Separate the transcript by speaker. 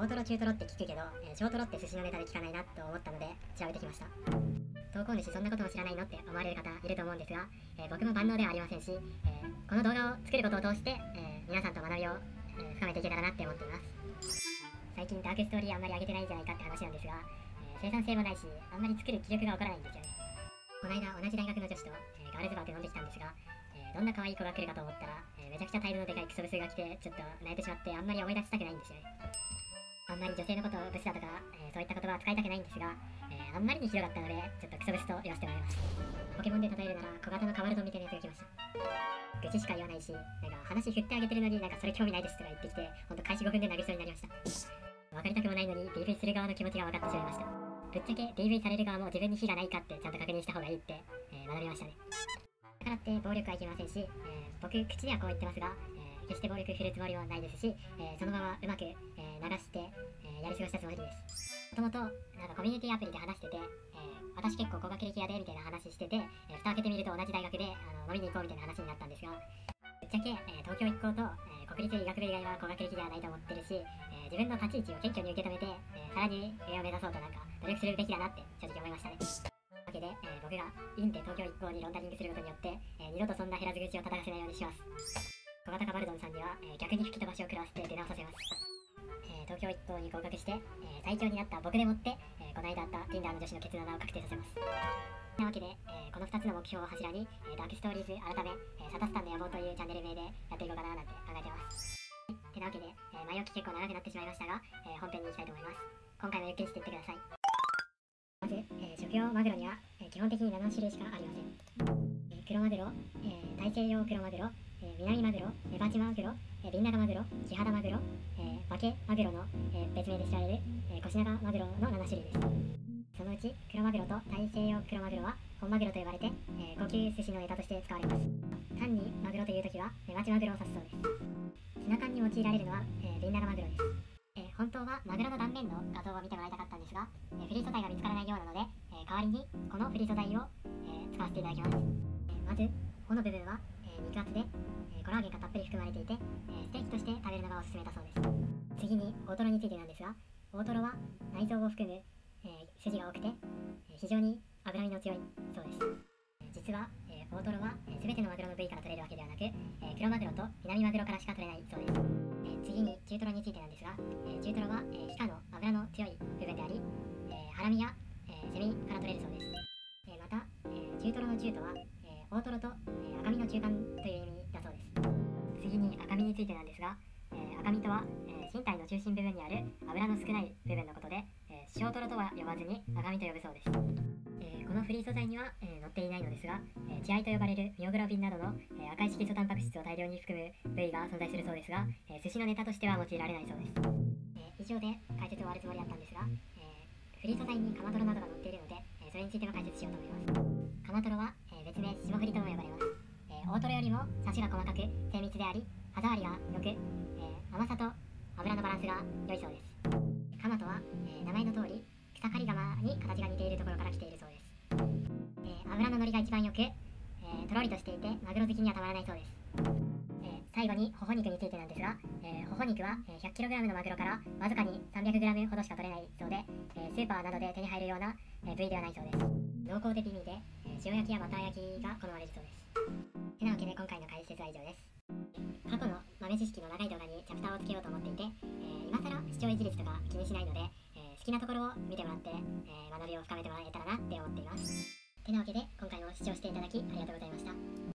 Speaker 1: 大トロ中トロって聞くけど、えー、小トロって寿司のネタで聞かないなと思ったので調べてきました。投稿主そんなことも知らないのって思われる方いると思うんですが、えー、僕も万能ではありませんし、えー、この動画を作ることを通して、え皆さんと学びを、え深めていけたらなって思っています。最近ダークストーリーあんまり上げてないんじゃないかって話なんですが、え生産性もないしあんまり作る気力が起こらないんですよね。この間同じ大学の女子と、えガールズバーで飲んできたんですが、えどんな可愛い子が来るかと思ったら、えめちゃくちゃ態度のでかいクソブスが来てちょっと泣いてしまってあんまり思い出したくないんですよね。んまり女性のことをブスだとか、えー、そういった言葉は使いたくないんですが、えー、あんまりにひどかったので、ちょっとクソブスと言わせてもらいます。ポケモンで例えるなら小型のカワルドみたいなやつが来ました。愚痴しか言わないし、なんか話振ってあげてるのになんかそれ興味ないですとか言ってきて、ほんと開始5分で投げそうになりました。分かりたくもないのに DV する側の気持ちが分かってしまいました。ぶっちゃけ DV される側も自分に非がないかってちゃんと確認した方がいいって、えー、学びましたね。だからって暴力はいけませんし、えー、僕口ではこう言ってますが、え、決して暴力振るつもりはないですし、えそのままうまく、え流して、やり過ごしたつもりです。もともと、なんかコミュニティアプリで話してて、えー、私結構高学歴やで、みたいな話してて、えー、蓋開けてみると同じ大学で、あの、飲みに行こうみたいな話になったんですが、ぶっちゃけ、えー、東京一行と、え国立医学部以外は高学歴ではないと思ってるし、え自分の立ち位置を謙虚に受け止めて、えさらに上を目指そうとなんか、努力するべきだなって正直思いましたね。というわけで、え僕がインで東京一行にロンダリングすることによって、え二度とそんな減らず口を叩かせないようにします。小型カバルドンさんには、え逆に吹き飛ばしを食らわせて出直させます。東京一等に合格して、えー、最強になった僕でもって、えー、この間あった Tinder の女子の決断を確定させます。なわけで、えー、この2つの目標を柱に、え、ダークストーリーズ改め、え、サタスタンの野望というチャンネル名でやっていこうかななんて考えてます。てなわけで、え、前置き結構長くなってしまいましたが、え、本編に行きたいと思います。今回もゆっくりしていってください。まず、えー、食用マグロには、え、基本的に7種類しかありません。えー、黒マグロ、えー、大西洋黒マグロ、南マグロ、メバチマグロ、え、ビンナガマグロ、キハダマグロ、え、バケマグロの、え、別名で知られる、え、コシナガマグロの7種類です。そのうち黒マグロと大西洋黒マグロは本マグロと呼ばれて、え、高級寿司のネタとして使われます。単にマグロという時はメバチマグロを指すそうです。ツナ缶に用いられるのは、え、ビンナガマグロです。え、本当はマグロの断面の画像を見てもらいたかったんですが、え、フリー素材が見つからないようなので、え、代わりにこのフリー素材を、え、使わせていただきます。え、まず、尾の部分は、肉厚で、えー、コラーゲンがたっぷり含まれていて、えー、ステーキとして食べるのがおすすめだそうです。次に大トロについてなんですが大トロは内臓を含む、えー、筋が多くて、えー、非常に脂身の強いそうです、実は、えー、大トロは、えー、全てのマグロの部位から取れるわけではなく、えー、黒マグロと南マグロからしか取れないそうです、えー、次に中トロについてなんですが、えー、中トロは、えー、皮下の脂の強い部分であり、え、ハラミや、えー、セミから取れるそうです、えー、また、えー、中トロの中とは、大トロと、えー、赤身の中間という意味だそうです。次に赤身についてなんですが、えー、赤身とは、え、身体の中心部分にある油の少ない部分のことで、えー、小トロとは呼ばずに赤身と呼ぶそうです、えこのフリー素材には、え載っていないのですが、え血合いと呼ばれるミオグロビンなどの、え赤い色素タンパク質を大量に含む部位が存在するそうですが、え寿司のネタとしては用いられないそうです、え以上で解説を終わるつもりだったんですが、えフリー素材にカマトロなどが載っているので、えそれについても解説しようと思います。カマトロは、トロよりもサシが細かく精密であり歯触りが良く、えー、甘さと油のバランスが良いそうです。カマとは、えー、名前の通り草刈り釜に形が似ているところから来ているそうです、えー、油の乗りが一番良く、えー、とろりとしていてマグロ好きにはたまらないそうです、えー、最後に頬肉についてなんですが、えー、頬肉は 100kg のマグロからわずかに 300g ほどしか取れないそうで、えー、スーパーなどで手に入るような、え、部位ではないそうです。濃厚で美味で、え、塩焼きやバター焼きが好まれるそうです。豆知識の長い動画にチャプターをつけようと思っていて、えー、今更視聴維持率とか気にしないので、えー、好きなところを見てもらって、えー、学びを深めてもらえたらなって思っています。てなわけで今回も視聴していただきありがとうございました。